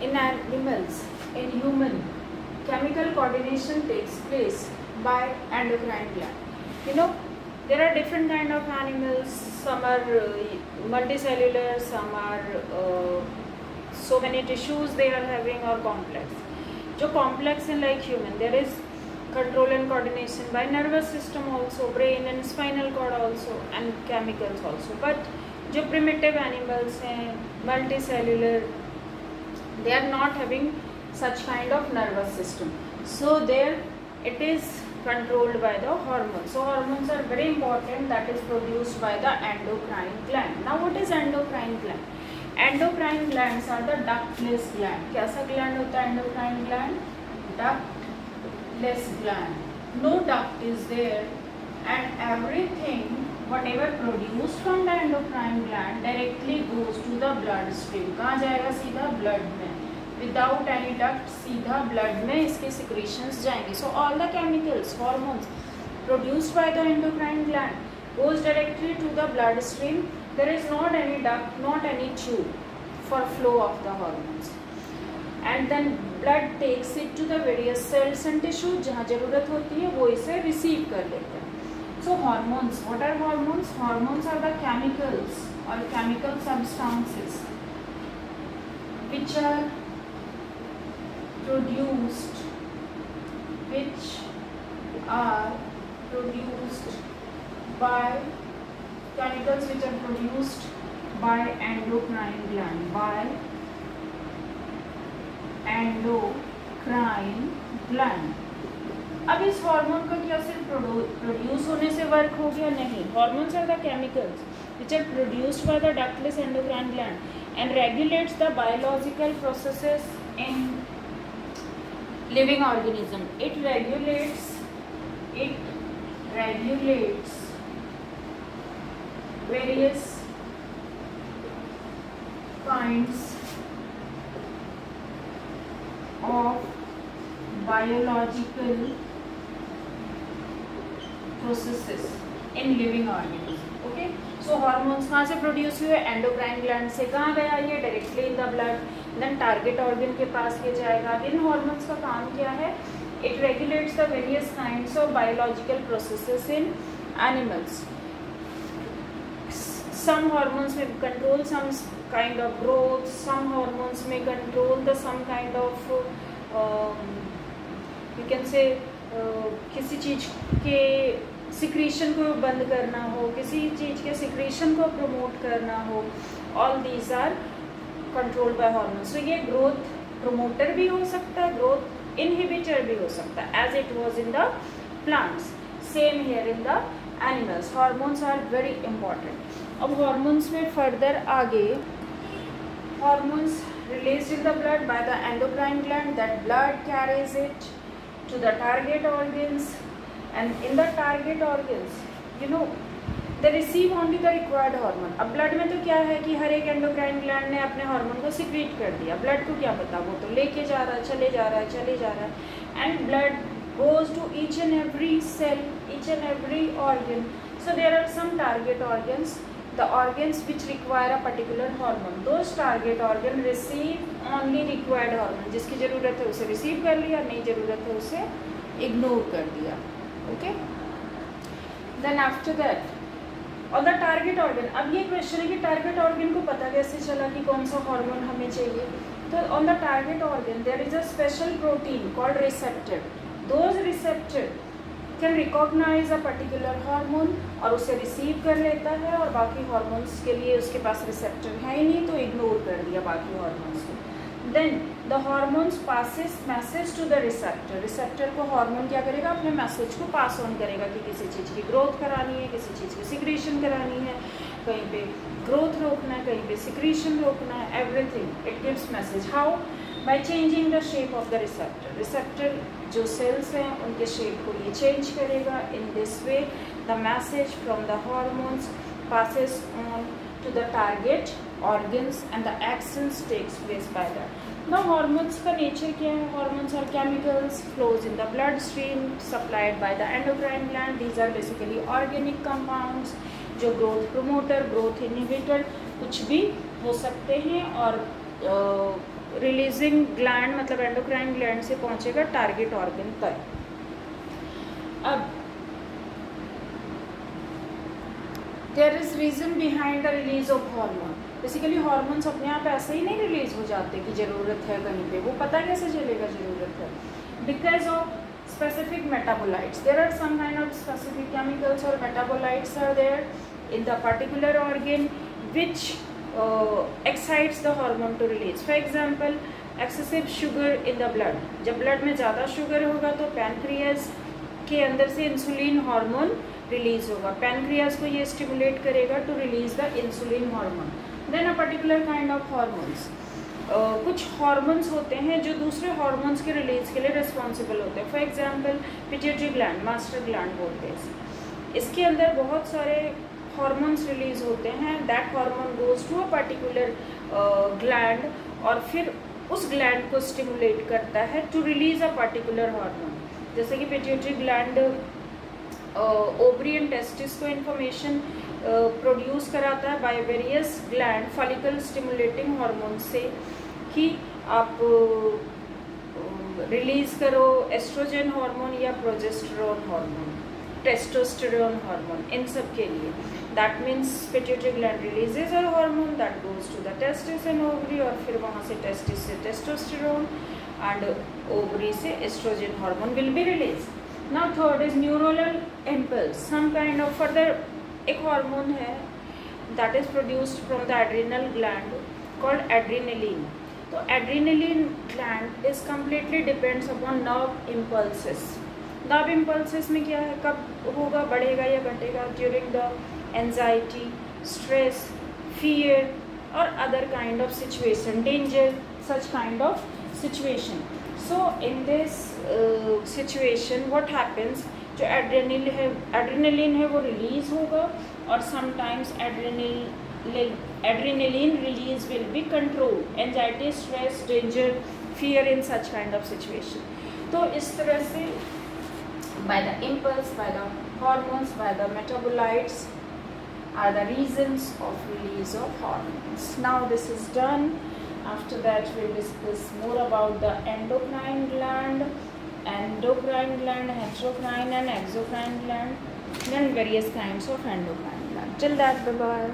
in animals, in human, chemical coordination takes place by endocrine gland. You know, there are different kind of animals. Some are uh, multicellular, some are uh, so many tissues they are having or complex. जो complex in like human, there is control and coordination by nervous system also, brain and spinal cord also, and chemicals also. But जो primitive animals हैं, multicellular, they are not having such kind of nervous system. So there it is controlled by the hormones. So hormones are very important that is produced by the endocrine gland. Now what is endocrine gland? Endocrine glands are the ductless gland. कैसा gland होता है endocrine gland? Ductless gland. No duct is there and everything whatever produced from the endocrine gland directly the blood stream. कहाँ जाएगा सीधा? Blood में। Without any duct सीधा blood में इसके सिक्रेशन जाएँगे। So all the chemicals hormones produce by the endocrine gland goes directly to the blood stream there is not any duct not any tube for flow of the hormones and then blood takes it to the various cells and tissue जहाँ ज़रूरत होती है, वो इसे receive कर लेते हैं। So hormones what are hormones hormones are the chemicals or chemical substances which are produced which are produced by chemicals which are produced by endocrine gland by endocrine gland अब इस हार्मोन का क्या सिर्फ़ produce होने से work हो गया नहीं hormones are the chemicals which are produced by the ductless endocrine gland and regulates the biological processes in living organism. It regulates it regulates various kinds of biological processes in living organism okay? So hormones कहाँ से produce हुए? Endocrine gland से कहाँ गया ये? Directly in the blood then target organ के पास ये जाएगा। इन हॉर्मोन्स का काम क्या है? It regulates the various kinds of biological processes in animals may control some kind of growth. Some hormones may control the some kind of um, you can say uh, किसी चीज़ के सिक्रीशन को बंद करना हो, किसी चीज़ के सिक्रीशन को प्रमोट करना हो all these are control by hormones so ये ग्रोथ प्रोमोटर भी हो सकता है ग्रोथ इनहिबिटर भी हो सकता है as it was in the plants same here in the animals hormones are very important अब हार्मोन्स में फर्दर आगे hormones released in the blood by the endocrine gland, that blood carries it to the target organs and in the target organs you know they receive only the required hormone अब blood में तो क्या है कि हर एक endocrine gland ने अपने हार्मोन को सिक्रीट कर दिया ब्लड को क्या पता वो तो लेके जा रहा है चले जा रहा है चले जा रहा है and blood goes to each and every cell, each and every organ. So there are some target organs, the organs which require a particular hormone. Those target organ receive only required hormone. जिसकी ज़रूरत है उसे receive कर लिया नहीं ज़रूरत है उसे ignore कर दिया Okay? देन आफ्टर दैट और द टारगेट ऑर्गन अब ये क्वेश्चन है कि टारगेट ऑर्गन को पता कैसे चला कि कौन सा हार्मोन हमें चाहिए? तो on the target organ there is a special protein called receptor those receptor can recognise a particular hormone और उसे रिसीव कर लेता है और बाकी हार्मोन्स के लिए उसके पास रिसेप्टर है ही नहीं तो इग्नोर कर दिया बाकी हार्मोन्स को। Then the hormones passes message to the receptor receptor को हार्मोन क्या करेगा? अपने मैसेज को पास ऑन करेगा कि किसी चीज़ की ग्रोथ करानी है, किसी चीज़ की सिक्रेशन करानी है, कहीं पे ग्रोथ रोकना है, कहीं पे सिक्रीशन रोकना है everything it gives message how by changing the shape of the receptor receptor जो सेल्स हैं, उनके शेप को ये चेंज करेगा. In this way the message from the hormones passes on to the target organs and the actions takes place by that ना hormones का nature क्या है? Hormones are chemicals flows in the blood stream supplied by the endocrine gland these are basically organic compounds जो growth promoter growth inhibitor कुछ भी हो सकते हैं और रिलीजिंग ग्लैंड मतलब एंडोक्राइन ग्लैंड से पहुंचेगा टारगेट ऑर्गेन तक। अब there is reason behind the release of hormone basically hormones अपने आप ऐसे ही नहीं रिलीज़ हो जाते कि ज़रूरत है कहीं पे। वो पता कैसे चलेगा ज़रूरत है? Because of specific metabolites there are some kind of specific chemicals और metabolites are there in the particular organ which excites the hormone to release for example excessive sugar in the blood जब blood में ज़्यादा sugar होगा तो pancreas के अंदर से insulin hormone release होगा। पैनक्रियाज को ये स्टिमुलेट करेगा to release the insulin hormone then a particular kind of hormones कुछ हार्मोन्स होते हैं जो दूसरे हार्मोन्स के रिलीज़ के लिए रिस्पॉन्सिबल होते हैं। For example pituitary gland master gland बोलते हैं। इसके अंदर बहुत सारे हार्मोन्स रिलीज़ होते हैं। That hormone goes to a particular gland और फिर उस ग्लैंड को स्टिमुलेट करता है to release a particular hormone जैसे कि pituitary gland ovary and testis को इन्फॉर्मेशन प्रोड्यूस कराता है by various gland follicle stimulating hormone से कि आप रिलीज़ करो एस्ट्रोजन हार्मोन या प्रोजेस्टेरोन हार्मोन टेस्टोस्टेरोन हार्मोन इन सब के लिए। That means pituitary gland releases और hormone that goes to the testis and ovary और फिर वहाँ से टेस्टिस से टेस्टोस्टेरोन एंड ओवरी से estrogen hormone will be release now third is neuronal impulse some kind of further एक hormone है that is produced from the adrenal gland called adrenaline तो adrenaline gland is completely depends upon nerve impulses nerve impulses में क्या है? कब होगा, बढ़ेगा या घटेगा? During the anxiety stress fear और other kind of situation danger such kind of situation so in this situation what happens जो एड्रेनिल है एड्रेनलिन है वो रिलीज़ होगा और sometimes adrenal adrenaline release will be control anxiety stress danger fear in such kind of situation तो इस तरह से by the impulse, by the hormones, by the metabolites are the reasons of release of hormones. Now this is done. After that we'll discuss more about the endocrine gland endocrine gland, heterocrine and exocrine gland, then various kinds of endocrine gland. Till that, bye-bye.